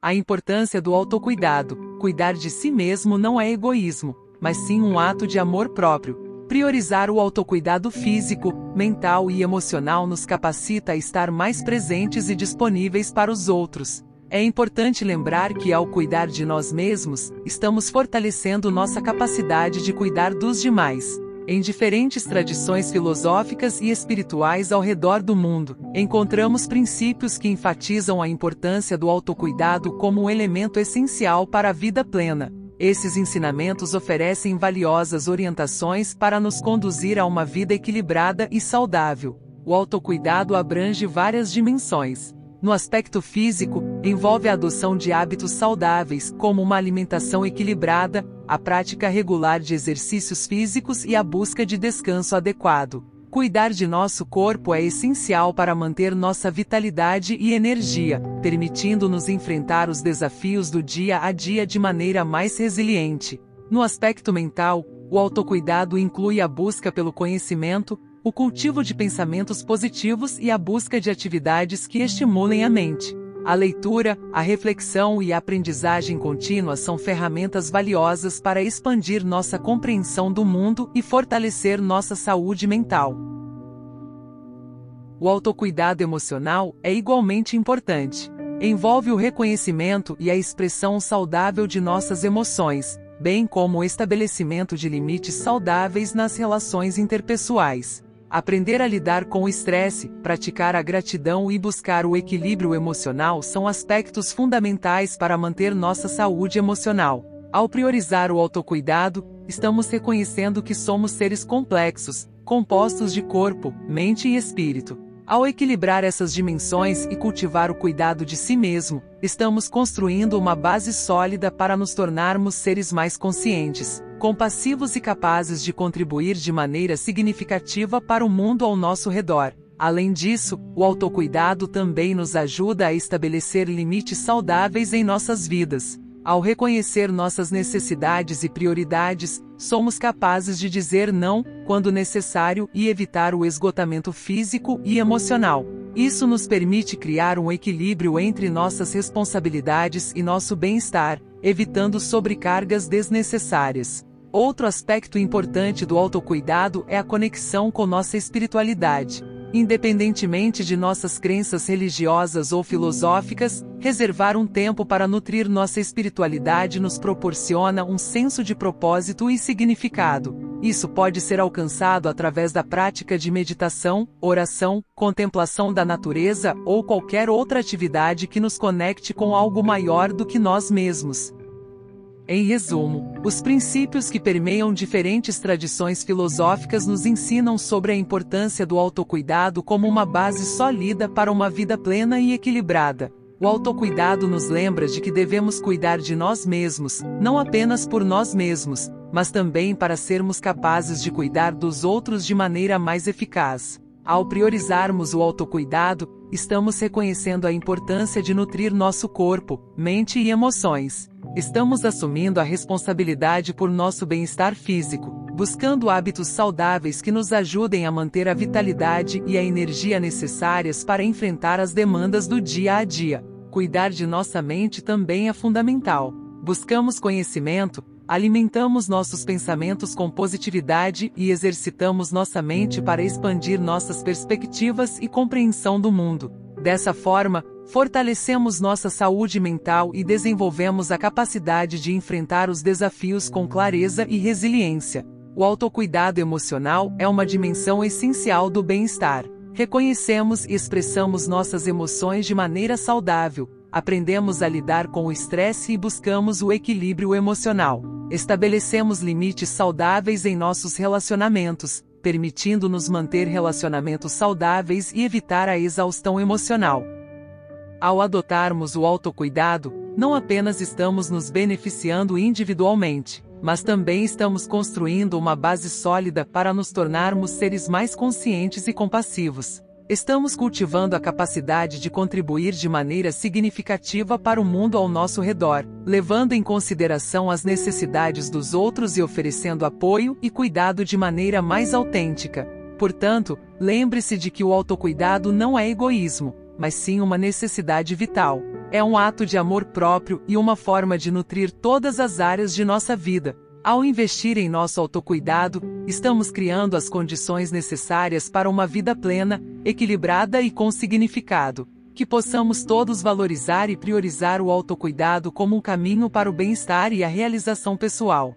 A importância do autocuidado. Cuidar de si mesmo não é egoísmo, mas sim um ato de amor próprio. Priorizar o autocuidado físico, mental e emocional nos capacita a estar mais presentes e disponíveis para os outros. É importante lembrar que, ao cuidar de nós mesmos, estamos fortalecendo nossa capacidade de cuidar dos demais. Em diferentes tradições filosóficas e espirituais ao redor do mundo, encontramos princípios que enfatizam a importância do autocuidado como um elemento essencial para a vida plena. Esses ensinamentos oferecem valiosas orientações para nos conduzir a uma vida equilibrada e saudável. O autocuidado abrange várias dimensões no aspecto físico, envolve a adoção de hábitos saudáveis, como uma alimentação equilibrada, a prática regular de exercícios físicos e a busca de descanso adequado. Cuidar de nosso corpo é essencial para manter nossa vitalidade e energia, permitindo-nos enfrentar os desafios do dia a dia de maneira mais resiliente. No aspecto mental, o autocuidado inclui a busca pelo conhecimento, o cultivo de pensamentos positivos e a busca de atividades que estimulem a mente. A leitura, a reflexão e a aprendizagem contínua são ferramentas valiosas para expandir nossa compreensão do mundo e fortalecer nossa saúde mental. O autocuidado emocional é igualmente importante. Envolve o reconhecimento e a expressão saudável de nossas emoções, bem como o estabelecimento de limites saudáveis nas relações interpessoais. Aprender a lidar com o estresse, praticar a gratidão e buscar o equilíbrio emocional são aspectos fundamentais para manter nossa saúde emocional. Ao priorizar o autocuidado, estamos reconhecendo que somos seres complexos, compostos de corpo, mente e espírito. Ao equilibrar essas dimensões e cultivar o cuidado de si mesmo, estamos construindo uma base sólida para nos tornarmos seres mais conscientes, compassivos e capazes de contribuir de maneira significativa para o mundo ao nosso redor. Além disso, o autocuidado também nos ajuda a estabelecer limites saudáveis em nossas vidas. Ao reconhecer nossas necessidades e prioridades, somos capazes de dizer não, quando necessário, e evitar o esgotamento físico e emocional. Isso nos permite criar um equilíbrio entre nossas responsabilidades e nosso bem-estar, evitando sobrecargas desnecessárias. Outro aspecto importante do autocuidado é a conexão com nossa espiritualidade. Independentemente de nossas crenças religiosas ou filosóficas, reservar um tempo para nutrir nossa espiritualidade nos proporciona um senso de propósito e significado. Isso pode ser alcançado através da prática de meditação, oração, contemplação da natureza ou qualquer outra atividade que nos conecte com algo maior do que nós mesmos. Em resumo, os princípios que permeiam diferentes tradições filosóficas nos ensinam sobre a importância do autocuidado como uma base sólida para uma vida plena e equilibrada. O autocuidado nos lembra de que devemos cuidar de nós mesmos, não apenas por nós mesmos, mas também para sermos capazes de cuidar dos outros de maneira mais eficaz. Ao priorizarmos o autocuidado, estamos reconhecendo a importância de nutrir nosso corpo, mente e emoções. Estamos assumindo a responsabilidade por nosso bem-estar físico, buscando hábitos saudáveis que nos ajudem a manter a vitalidade e a energia necessárias para enfrentar as demandas do dia a dia. Cuidar de nossa mente também é fundamental. Buscamos conhecimento, alimentamos nossos pensamentos com positividade e exercitamos nossa mente para expandir nossas perspectivas e compreensão do mundo. Dessa forma, fortalecemos nossa saúde mental e desenvolvemos a capacidade de enfrentar os desafios com clareza e resiliência. O autocuidado emocional é uma dimensão essencial do bem-estar. Reconhecemos e expressamos nossas emoções de maneira saudável, aprendemos a lidar com o estresse e buscamos o equilíbrio emocional. Estabelecemos limites saudáveis em nossos relacionamentos, permitindo-nos manter relacionamentos saudáveis e evitar a exaustão emocional. Ao adotarmos o autocuidado, não apenas estamos nos beneficiando individualmente, mas também estamos construindo uma base sólida para nos tornarmos seres mais conscientes e compassivos. Estamos cultivando a capacidade de contribuir de maneira significativa para o mundo ao nosso redor, levando em consideração as necessidades dos outros e oferecendo apoio e cuidado de maneira mais autêntica. Portanto, lembre-se de que o autocuidado não é egoísmo, mas sim uma necessidade vital. É um ato de amor próprio e uma forma de nutrir todas as áreas de nossa vida. Ao investir em nosso autocuidado, estamos criando as condições necessárias para uma vida plena, equilibrada e com significado. Que possamos todos valorizar e priorizar o autocuidado como um caminho para o bem-estar e a realização pessoal.